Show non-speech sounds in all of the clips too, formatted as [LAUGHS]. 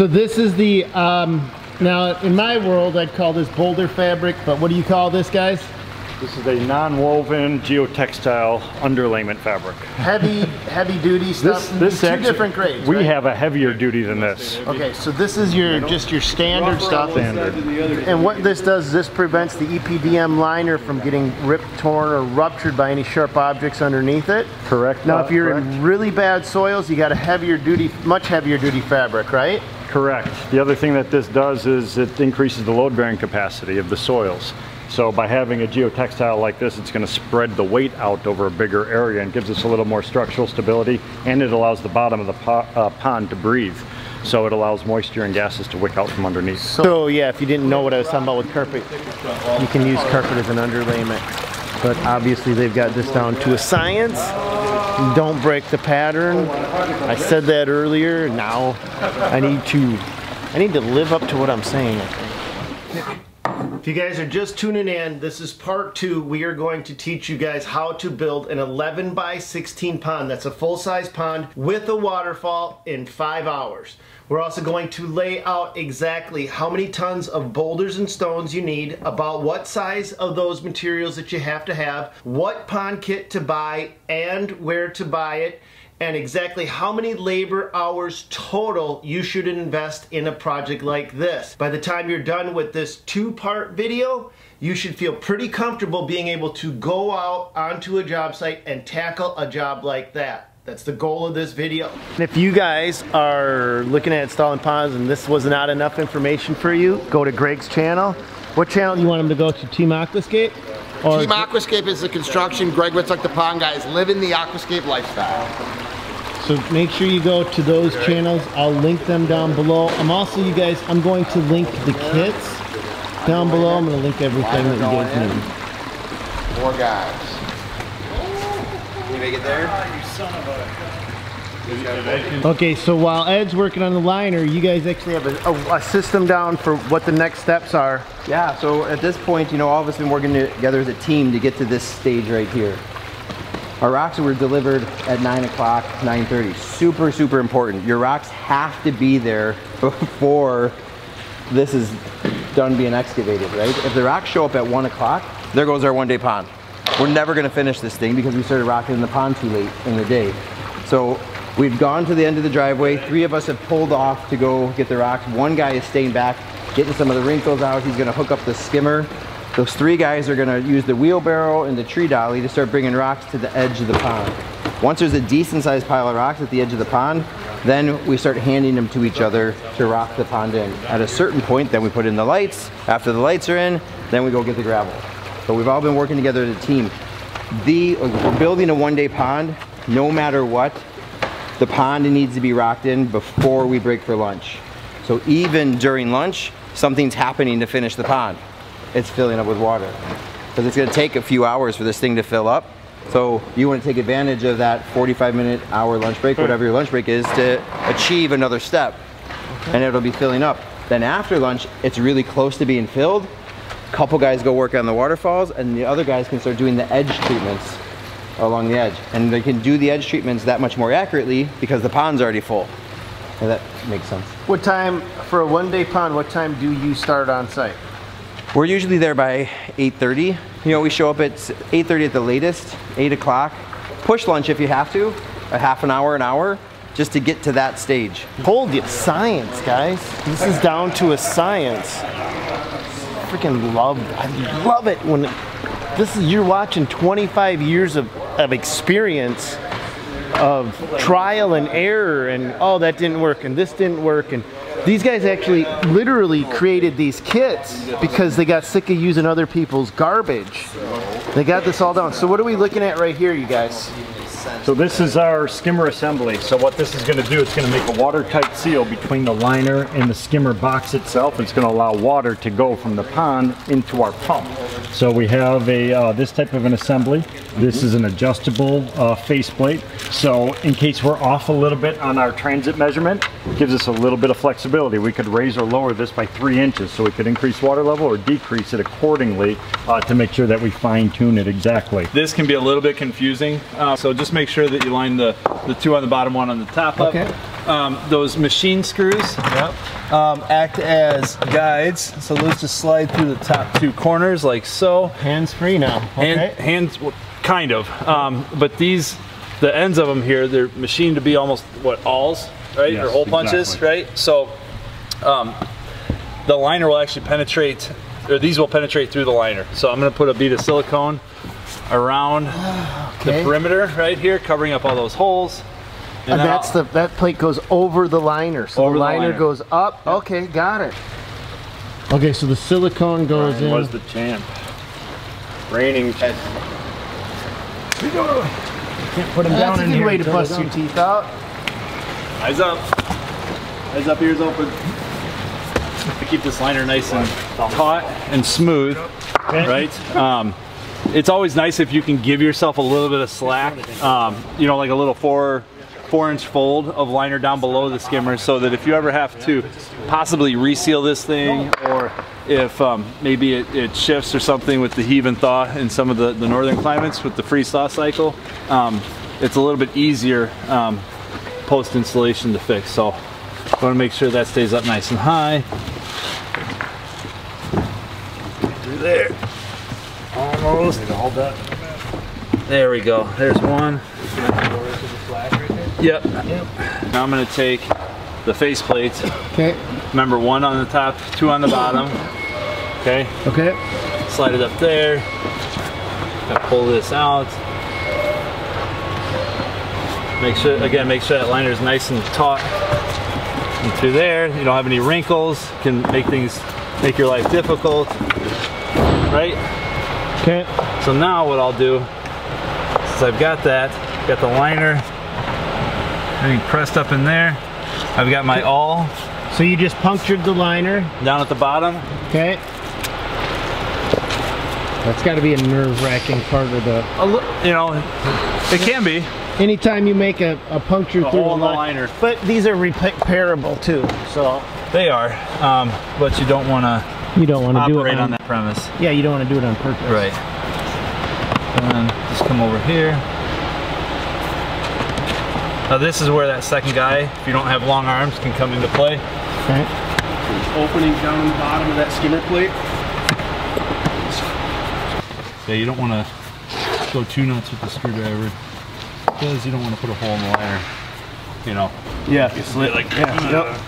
So this is the, um, now in my world I'd call this boulder fabric, but what do you call this guys? This is a non-woven geotextile underlayment fabric. Heavy, [LAUGHS] heavy duty stuff. This, this two actually, different grades. We right? have a heavier duty than this. Okay, so this is your just your standard stuff. Standard. And what this does is this prevents the EPDM liner from getting ripped, torn, or ruptured by any sharp objects underneath it. Correct. Now, if you're correct. in really bad soils, you got a heavier duty, much heavier duty fabric, right? Correct. The other thing that this does is it increases the load bearing capacity of the soils. So by having a geotextile like this, it's going to spread the weight out over a bigger area and gives us a little more structural stability and it allows the bottom of the po uh, pond to breathe. So it allows moisture and gases to wick out from underneath. So yeah, if you didn't know what I was talking about with carpet, you can use carpet as an underlayment. But obviously they've got this down to a science. Don't break the pattern. I said that earlier. Now I need to I need to live up to what I'm saying. If you guys are just tuning in, this is part two. We are going to teach you guys how to build an 11 by 16 pond. That's a full-size pond with a waterfall in five hours. We're also going to lay out exactly how many tons of boulders and stones you need, about what size of those materials that you have to have, what pond kit to buy, and where to buy it, and exactly how many labor hours total you should invest in a project like this. By the time you're done with this two-part video, you should feel pretty comfortable being able to go out onto a job site and tackle a job like that. That's the goal of this video. If you guys are looking at installing ponds and this was not enough information for you, go to Greg's channel. What channel do you want him to go to? Team Aquascape? Or Team Aquascape is the construction. Greg Wittstock, the pond guys, living the aquascape lifestyle. So make sure you go to those channels. I'll link them down below. I'm also, you guys, I'm going to link the kits down below. I'm going to link everything that you guys need. Four guys. You make it there? Okay, so while Ed's working on the liner, you guys actually have a, a, a system down for what the next steps are. Yeah, so at this point, you know, all of us have been working together as a team to get to this stage right here. Our rocks were delivered at 9 o'clock, 9.30. Super, super important. Your rocks have to be there [LAUGHS] before this is done being excavated, right? If the rocks show up at 1 o'clock, there goes our one-day pond. We're never gonna finish this thing because we started rocking in the pond too late in the day. So we've gone to the end of the driveway. Three of us have pulled off to go get the rocks. One guy is staying back, getting some of the wrinkles out. He's gonna hook up the skimmer. Those three guys are gonna use the wheelbarrow and the tree dolly to start bringing rocks to the edge of the pond. Once there's a decent sized pile of rocks at the edge of the pond, then we start handing them to each other to rock the pond in. At a certain point, then we put in the lights. After the lights are in, then we go get the gravel. But we've all been working together as a team. The, we're building a one day pond, no matter what, the pond needs to be rocked in before we break for lunch. So even during lunch, something's happening to finish the pond. It's filling up with water. Because it's gonna take a few hours for this thing to fill up. So you wanna take advantage of that 45 minute hour lunch break, whatever your lunch break is, to achieve another step. And it'll be filling up. Then after lunch, it's really close to being filled. A Couple guys go work on the waterfalls and the other guys can start doing the edge treatments along the edge. And they can do the edge treatments that much more accurately because the pond's already full. If that makes sense. What time, for a one day pond, what time do you start on site? We're usually there by 8.30. You know, we show up at 8.30 at the latest, 8 o'clock. Push lunch if you have to, a half an hour, an hour, just to get to that stage. Told you, science, guys. This is down to a science. Freaking love, I love it when this is you're watching 25 years of, of experience of trial and error and oh that didn't work and this didn't work and these guys actually literally created these kits because they got sick of using other people's garbage. They got this all down. So what are we looking at right here, you guys? So this is our skimmer assembly. So what this is going to do, it's going to make a watertight seal between the liner and the skimmer box itself. It's going to allow water to go from the pond into our pump. So we have a uh, this type of an assembly. This is an adjustable uh, faceplate. So in case we're off a little bit on our transit measurement, it gives us a little bit of flexibility. We could raise or lower this by three inches so we could increase water level or decrease it accordingly uh, to make sure that we fine tune it exactly. This can be a little bit confusing, uh, so just make sure that you line the, the two on the bottom, one on the top up. Okay. um, those machine screws Yep. um, act as guides. So those just slide through the top two corners like so. Hands free now. Okay. Hand, hands, well, kind of. Um, but these, the ends of them here, they're machined to be almost what awls, right, Yes, or hole punches, exactly. right. So um, the liner will actually penetrate, or these will penetrate through the liner. So I'm going to put a bead of silicone around [SIGHS] Okay. the perimeter right here, covering up all those holes. And then that's I'll- the that plate goes over the liner, so Over the the liner, liner. goes up. Okay, got it. Okay, so the silicone goes Ryan in. was the champ. Reigning. Can't put them down That's a in good here way to until bust your teeth out. Eyes up. Eyes up, ears open. To keep this liner nice and taut and smooth, right? Um, it's always nice if you can give yourself a little bit of slack, um, you know, like a little four, four inch fold of liner down below the skimmer so that if you ever have to possibly reseal this thing or if um, maybe it, it shifts or something with the heave and thaw in some of the, the northern climates with the freeze thaw cycle, um, it's a little bit easier um, post installation to fix. So I want to make sure that stays up nice and high. Through there. There we go. There's one. Yep. Now I'm going to take the face plates. Okay. Remember, one on the top, two on the bottom. Okay. Okay. Slide it up there. Gotta pull this out. Make sure, again, make sure that liner is nice and taut. And through there, you don't have any wrinkles. Can make things, make your life difficult. Right? Okay. So now what I'll do, since I've got that, got the liner, everything pressed up in there. I've got my awl So you just punctured the liner. down at the bottom. Okay. That's got to be a nerve-wracking part of the. You know, it can be. Anytime you make a, a puncture A through the liner. But these are repairable too, so They are, um, but you don't want to you don't want to do it operate on that premise. Yeah, you don't want to do it on purpose. Right. And just come over here. Now this is where that second guy, if you don't have long arms, can come into play. Okay. Opening down the bottom of that skimmer plate. Yeah, you don't want to go too nuts with the screwdriver because you don't want to put a hole in the liner. You know. Yeah. You Slit like Yep.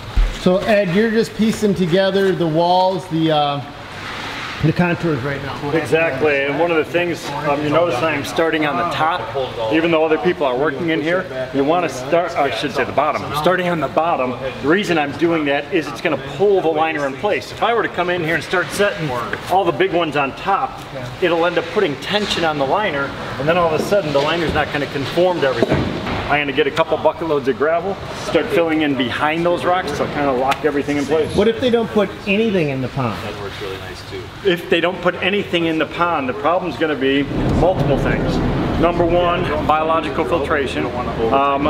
So Ed, you're just piecing together the walls, the uh, the contours right now. Exactly, and one of the things um, you notice I'm starting on the top, even though other people are working in here. You want to start, I should say the bottom. I'm starting on the bottom. The reason I'm doing that is it's going to pull the liner in place. If I were to come in here and start setting all the big ones on top, it'll end up putting tension on the liner, and then all of a sudden the liner's not going to conform to everything. I'm going to get a couple bucket loads of gravel, start filling in behind those rocks to kind of lock everything in place. What if they don't put anything in the pond? That works really nice too. if they don't put anything in the pond, the problem's going to be multiple things. Number one, biological filtration. Um,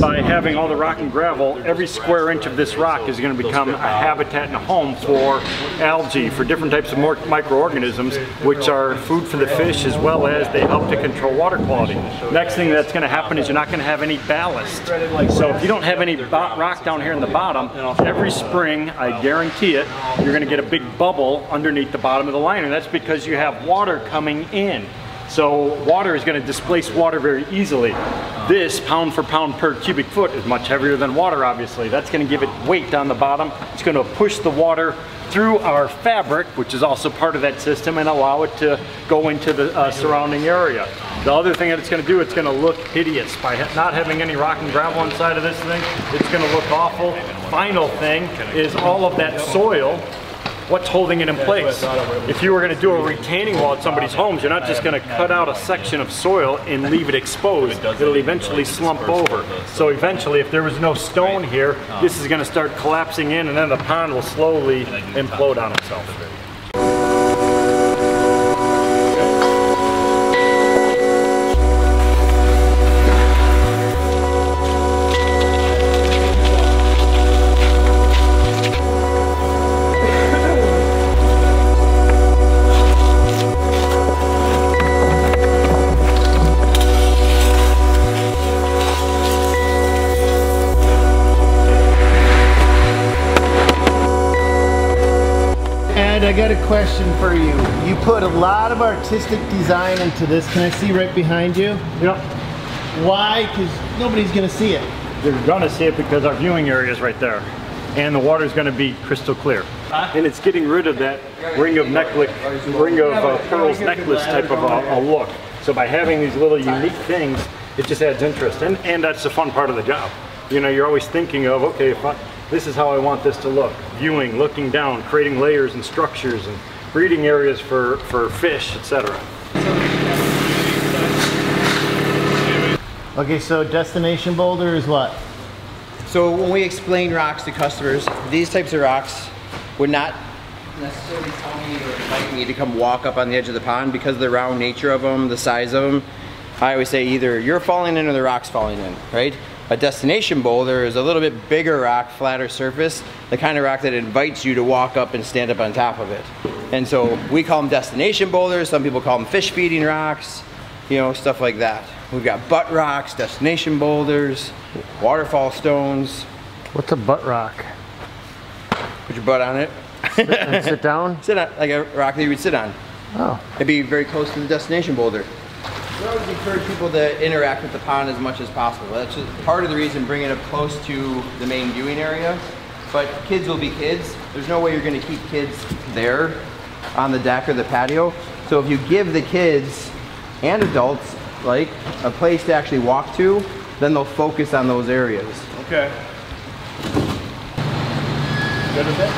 by having all the rock and gravel, every square inch of this rock is going to become a habitat and a home for algae, for different types of microorganisms, which are food for the fish as well as they help to control water quality. Next thing that's going to happen is you're not going to have any ballast. So if you don't have any rock down here in the bottom, every spring, I guarantee it, you're going to get a big bubble underneath the bottom of the liner. That's because you have water coming in. So water is going to displace water very easily. This pound for pound per cubic foot is much heavier than water obviously. That's going to give it weight down the bottom. It's going to push the water through our fabric, which is also part of that system, and allow it to go into the uh, surrounding area. The other thing that it's going to do, it's going to look hideous. By not having any rock and gravel inside of this thing, it's going to look awful. Final thing is all of that soil what's holding it in place. If you were going to do a retaining wall at somebody's homes, you're not just going to cut out a section of soil and leave it exposed. It'll eventually slump over. So eventually, if there was no stone here, this is going to start collapsing in and then the pond will slowly implode on itself. Question for you. You put a lot of artistic design into this. Can I see right behind you? Yep. Why? Because nobody's gonna see it. You're gonna see it because our viewing area is right there. And the water's gonna be crystal clear. And it's getting rid of that ring of necklace, ring of uh, pearls necklace type of a, a look. So by having these little unique things, it just adds interest. And, and that's the fun part of the job. You know, you're always thinking of, okay, if I, this is how I want this to look. Viewing, looking down, creating layers and structures and breeding areas for, for fish, etc. Okay, so destination boulder is what? So when we explain rocks to customers, these types of rocks would not necessarily tell me or invite me to come walk up on the edge of the pond because of the round nature of them, the size of them. I always say either you're falling in or the rock's falling in, right? A destination boulder is a little bit bigger rock, flatter surface, the kind of rock that invites you to walk up and stand up on top of it. And so we call them destination boulders, some people call them fish feeding rocks, you know, stuff like that. We've got butt rocks, destination boulders, waterfall stones. What's a butt rock? Put your butt on it. and sit down? [LAUGHS] Sit on, like a rock that you would sit on. Oh. It'd be very close to the destination boulder. We always encourage people to interact with the pond as much as possible. That's just part of the reason bringing it up close to the main viewing area. But kids will be kids. There's no way you're gonna keep kids there on the deck or the patio. So if you give the kids and adults like a place to actually walk to, then they'll focus on those areas. Okay. Good with it?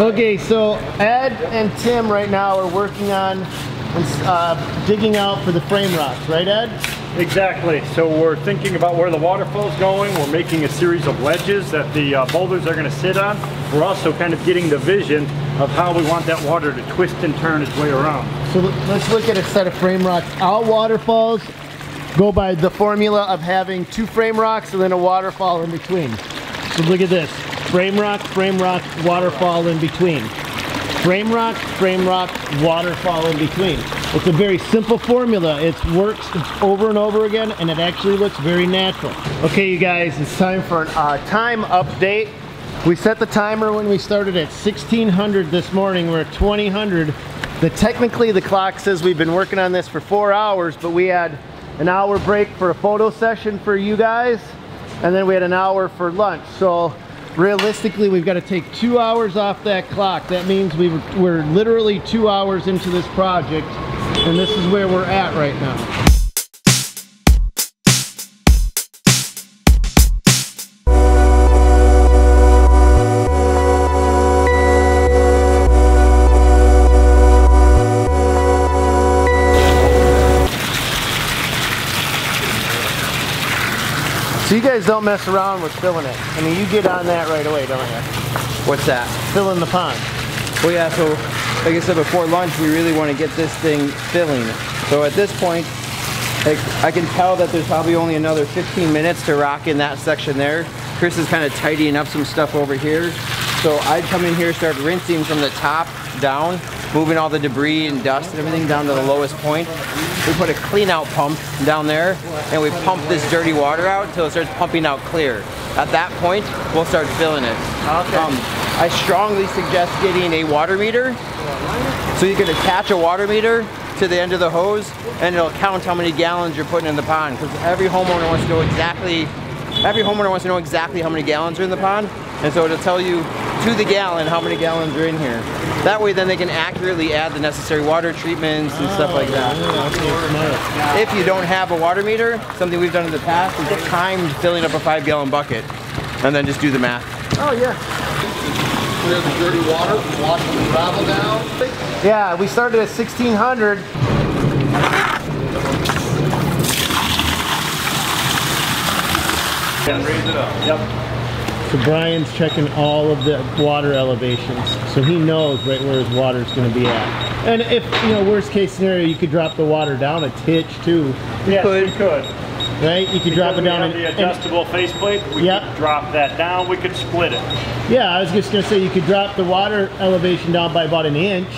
Okay, so Ed and Tim right now are working on uh, digging out for the frame rocks, right Ed? Exactly. So we're thinking about where the waterfall's going. We're making a series of ledges that the uh, boulders are going to sit on. We're also kind of getting the vision of how we want that water to twist and turn its way around. So let's look at a set of frame rocks. All waterfalls go by the formula of having two frame rocks and then a waterfall in between. So look at this. Frame rock, frame rock, waterfall in between. Frame rock, frame rock, waterfall in between. It's a very simple formula. It works over and over again and it actually looks very natural. Okay you guys, it's time for a uh, time update. We set the timer when we started at 1600 this morning. We're at 2000. The, technically the clock says we've been working on this for four hours, but we had an hour break for a photo session for you guys, and then we had an hour for lunch. So realistically, we've got to take two hours off that clock. That means we we're literally two hours into this project, and this is where we're at right now. So you guys don't mess around with filling it. I mean, you get on that right away, don't you? What's that? Filling the pond. Well, yeah, so like I said before lunch, we really want to get this thing filling. So at this point, I can tell that there's probably only another 15 minutes to rock in that section there. Chris is kind of tidying up some stuff over here. So I'd come in here, start rinsing from the top down, moving all the debris and dust and everything down to the lowest point. We put a clean out pump down there and we pump this dirty water out until it starts pumping out clear. At that point, we'll start filling it. Okay. Um, I strongly suggest getting a water meter. So you can attach a water meter to the end of the hose and it'll count how many gallons you're putting in the pond because every homeowner wants to know exactly every homeowner wants to know exactly how many gallons are in the pond and so it'll tell you to the gallon how many gallons are in here. That way then they can accurately add the necessary water treatments and stuff like that. If you don't have a water meter, something we've done in the past is timed filling up a five gallon bucket and then just do the math. Oh yeah. Clear the dirty water, wash the gravel down. Yeah, we started at 1600. Yeah, raise it up. Yep. So Brian's checking all of the water elevations, so he knows right where his water is going to be at. And if, you know, worst case scenario, you could drop the water down a titch too. Yes, could. we could. Right? You could drop it down. We have the adjustable faceplate. We Yep. could drop that down. We could split it. yeah, I was just going to say you could drop the water elevation down by about an inch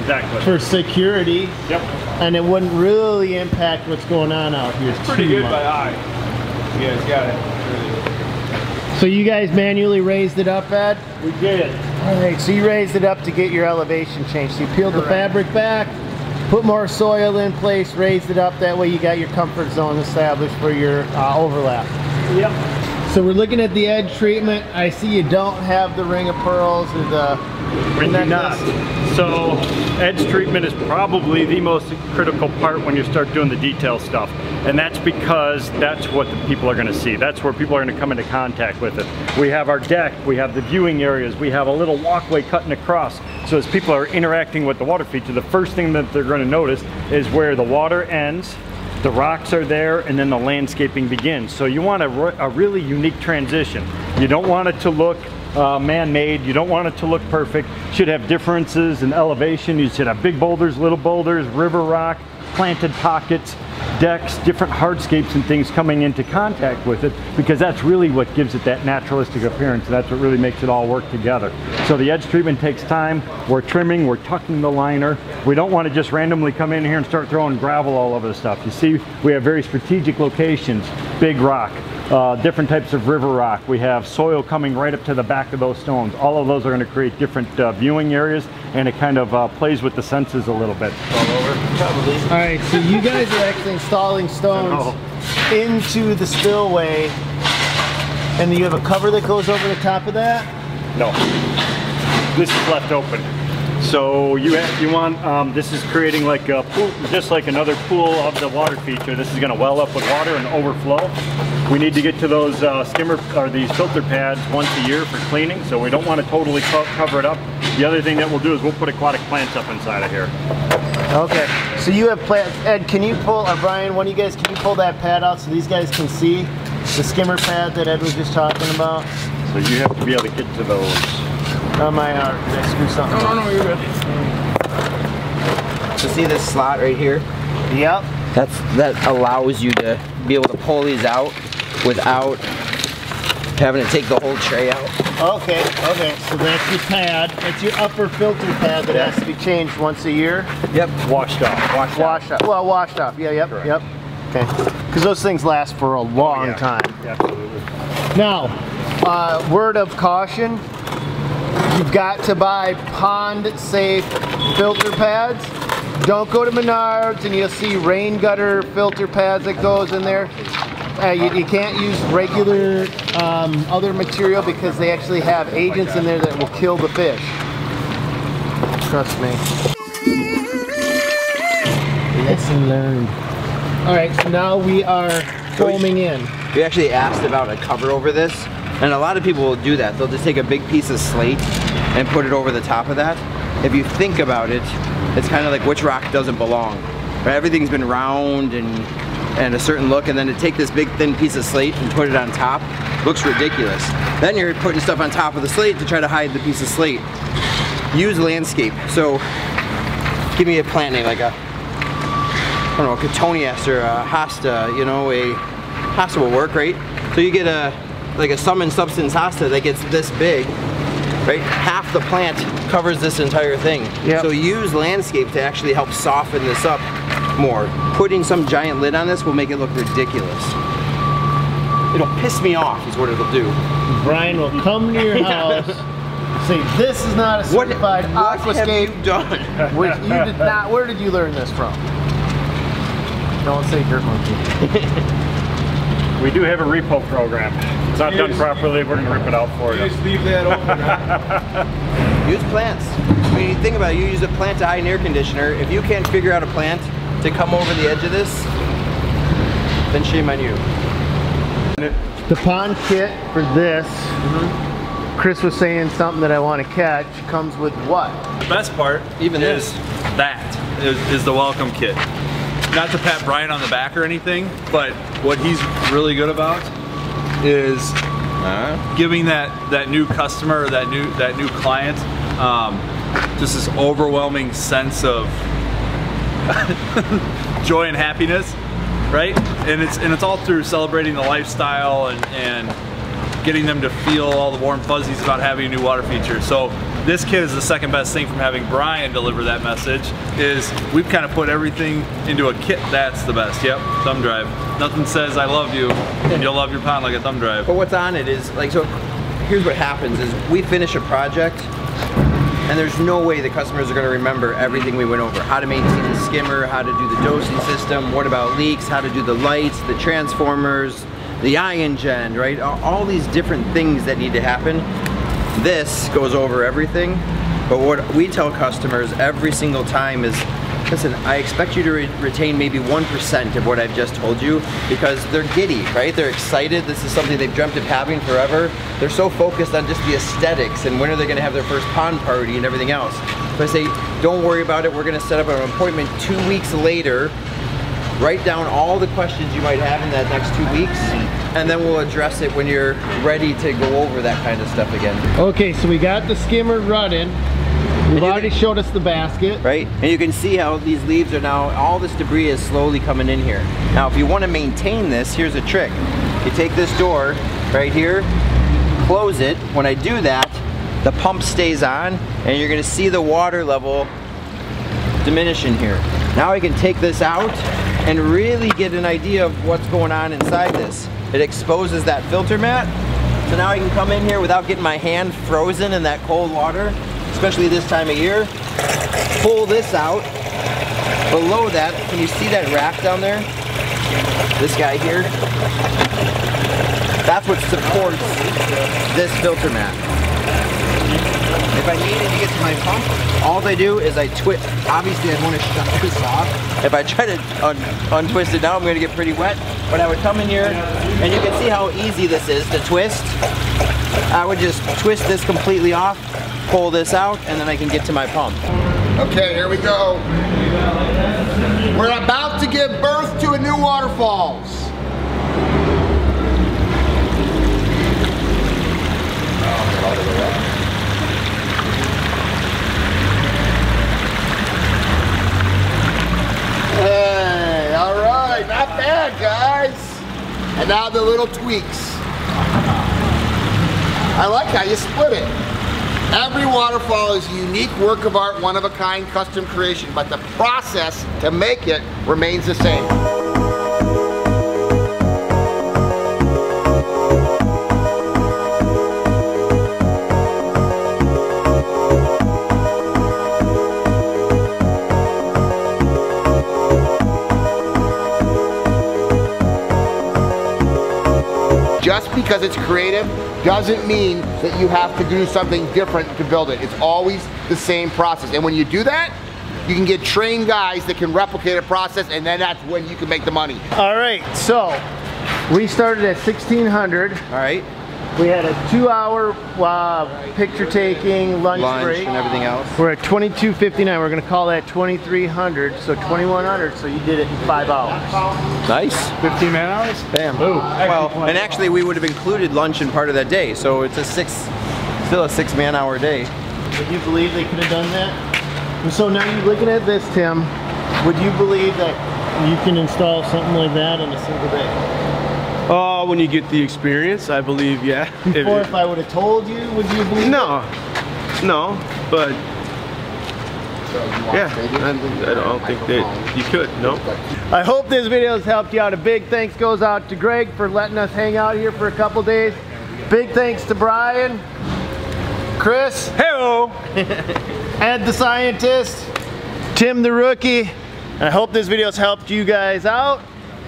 Exactly. for security, yep. and it wouldn't really impact what's going on out here. Pretty too good much. by eye. You guys got it. So you guys manually raised it up, Ed? We did. All right, so you raised it up to get your elevation change. So you peeled the fabric back, put more soil in place, raised it up. That way you got your comfort zone established for your uh, overlap. Yep. So we're looking at the edge treatment. I see you don't have the ring of pearls or the do necklace. not. So edge treatment is probably the most critical part when you start doing the detail stuff. And that's because that's what the people are gonna see. That's where people are gonna come into contact with it. We have our deck, we have the viewing areas, we have a little walkway cutting across. So as people are interacting with the water feature, the first thing that they're gonna notice is where the water ends, the rocks are there and then the landscaping begins. So you want a, a really unique transition. You don't want it to look uh, man-made. You don't want it to look perfect. Should have differences in elevation. You should have big boulders, little boulders, river rock, planted pockets, decks, different hardscapes and things coming into contact with it because that's really what gives it that naturalistic appearance. That's what really makes it all work together. So the edge treatment takes time. We're trimming, we're tucking the liner. We don't want to just randomly come in here and start throwing gravel all over the stuff. You see, we have very strategic locations, big rock, uh, different types of river rock. We have soil coming right up to the back of those stones. All of those are going to create different uh, viewing areas and it kind of uh, plays with the senses a little bit. All over, probably. All right, so you guys are actually installing stones into the spillway, and you have a cover that goes over the top of that. No, this is left open. So you have, you want, um, this is creating like a pool, just like another pool of the water feature. This is gonna well up with water and overflow. We need to get to those uh, skimmer, or these filter pads once a year for cleaning, so we don't wanna totally co- cover it up. The other thing that we'll do is we'll put aquatic plants up inside of here. Okay, so you have plants. Ed, can you pull, or Brian, one of you guys, can you pull that pad out so these guys can see the skimmer pad that Ed was just talking about? So you have to be able to get to those. On my arm, did I screw something? No, no, you're good. So see this slot right here? Yep. That's that allows you to be able to pull these out without having to take the whole tray out. Okay, okay, so that's your pad. That's your upper filter pad that has to be changed once a year. Yep. Washed off. Washed. Washed off. Well, washed off. Yeah, yep, Correct. yep. Okay. Because those things last for a long Yeah. time. Absolutely. Now, uh, word of caution, you've got to buy pond safe filter pads. Don't go to Menards and you'll see rain gutter filter pads that goes in there. Uh, you, you can't use regular um, other material because they actually have agents in there that will kill the fish. Trust me. Lesson learned. All right, so now we are foaming in. We actually asked about a cover over this, and a lot of people will do that. They'll just take a big piece of slate and put it over the top of that. If you think about it, it's kind of like which rock doesn't belong. Right? Everything's been round and and a certain look, and then to take this big thin piece of slate and put it on top looks ridiculous. Then you're putting stuff on top of the slate to try to hide the piece of slate. Use landscape. So give me a plant name like a I don't know, a Cotoneus or a Hosta, you know, a Hosta will work, right? So you get a, like a Sum and Substance Hosta that gets this big, right? Half the plant covers this entire thing. Yep. So use landscape to actually help soften this up more. Putting some giant lid on this will make it look ridiculous. It'll piss me off is what it'll do. Brian will come to your [LAUGHS] house, say, this is not a What, certified what have aquascape. you done? [LAUGHS] Which you did not, where did you learn this from? Don't say dirt monkey. [LAUGHS] We do have a repo program. If it's not done properly, we're gonna rip it out for you. Just leave that open. huh? [LAUGHS] Use plants. I mean, think about it, you use a plant to hide an air conditioner. If you can't figure out a plant to come over the edge of this, then shame on you. The pond kit for this, mm-hmm. Chris was saying something that I want to catch, comes with what? The best part Even is that is, is the welcome kit. Not to pat Brian on the back or anything, but what he's really good about is giving that that new customer that new that new client um, just this overwhelming sense of [LAUGHS] joy and happiness, right? And it's and it's all through celebrating the lifestyle and and getting them to feel all the warm fuzzies about having a new water feature. So this kit is the second best thing from having Brian deliver that message is we've kind of put everything into a kit that's the best. Yep, thumb drive. Nothing says I love you and you'll love your pond like a thumb drive. But what's on it is like so. Here's what happens: is we finish a project, And there's no way the customers are gonna remember everything we went over. How to maintain the skimmer, how to do the dosing system, what about leaks, how to do the lights, the transformers, the IonGen, right? All these different things that need to happen. This goes over everything. But what we tell customers every single time is listen, I expect you to re retain maybe 1% of what I've just told you because they're giddy, right? They're excited. This is something they've dreamt of having forever. They're so focused on just the aesthetics and when are they gonna have their first pond party and everything else. So I say, don't worry about it. We're gonna set up an appointment two weeks later write down all the questions you might have in that next two weeks and then we'll address it when you're ready to go over that kind of stuff again. Okay, so we got the skimmer running. You've already can, showed us the basket. Right, and you can see how these leaves are now, all this debris is slowly coming in here. Now if you want to maintain this, here's a trick. You take this door right here, close it. When I do that, the pump stays on and you're gonna see the water level diminish in here. Now I can take this out and really get an idea of what's going on inside this. It exposes that filter mat. So now I can come in here without getting my hand frozen in that cold water especially this time of year. Pull this out. Below that, can you see that rack down there? This guy here. That's what supports this filter mat. I to get to my pump, all I do is I twist. Obviously, I want to [LAUGHS] shut this off. If I try to un untwist it now, I'm going to get pretty wet. But I would come in here, and you can see how easy this is to twist. I would just twist this completely off, pull this out, and then I can get to my pump. Okay, here we go. We're about to give birth to a new waterfalls. Hey, all right, not bad, guys. And now the little tweaks. I like how you split it. Every waterfall is a unique work of art, one of a kind, custom creation, but the process to make it remains the same. Just because it's creative doesn't mean that you have to do something different to build it. It's always the same process. And when you do that, you can get trained guys that can replicate a process and then that's when you can make the money. All right, so we started at 1600. All right. We had a two hour uh, picture taking, lunch, lunch break. and everything else. We're at 22.59. We're gonna call that 2300, so 2100, so you did it in five hours. Nice. 15 man hours? Bam. Ooh. Well, and actually we would have included lunch in part of that day, so it's a six, still a six man hour day. Would you believe they could have done that? And so now you're looking at this, Tim. Would you believe that you can install something like that in a single day? Uh, when you get the experience, I believe, yeah. Before, if, if I would have told you, would you believe No, it? no, but yeah, I, I, don't think that you could, no. I hope this video has helped you out. A big thanks goes out to Greg for letting us hang out here for a couple days. Big thanks to Brian, Chris, hello, [LAUGHS] Ed the scientist, Tim the rookie. I hope this video has helped you guys out.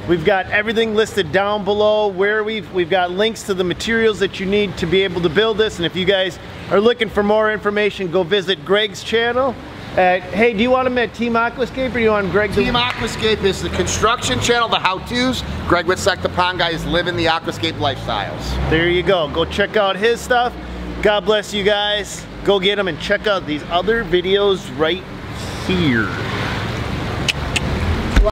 We've got everything listed down below where we've, we've got links to the materials that you need to be able to build this. And if you guys are looking for more information, go visit Greg's channel. Uh, hey, do you want him at Team Aquascape or do you want Greg? Team Aquascape is the construction channel, the how-tos. Greg Wittstock, the pond guy, is living the aquascape lifestyles. There you go. Go check out his stuff. God bless you guys. Go get them and check out these other videos right here.